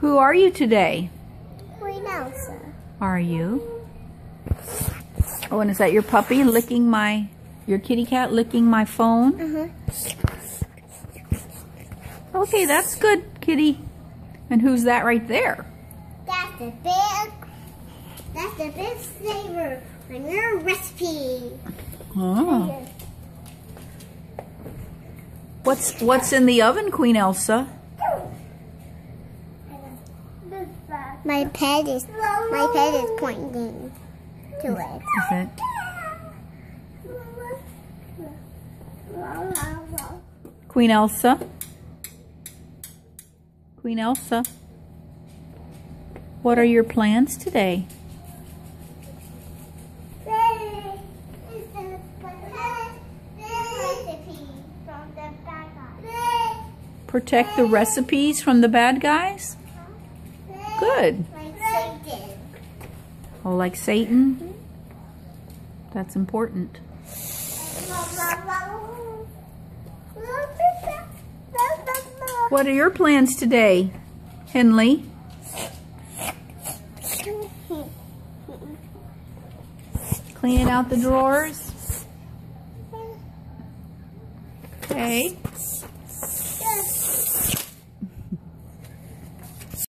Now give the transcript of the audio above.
Who are you today? Queen Elsa. Are you? Oh, and is that your puppy licking my, your kitty cat licking my phone? Uh-huh. Okay, that's good, kitty. And who's that right there? That's the big, that's the big flavor on your recipe. Oh. What's what's in the oven, Queen Elsa? My pet is, my pet is pointing to it. Is it? Queen Elsa? Queen Elsa? What are your plans today? Protect the recipes from the bad guys? Good. Oh, like Satan? That's important. What are your plans today, Henley? Cleaning out the drawers? Okay.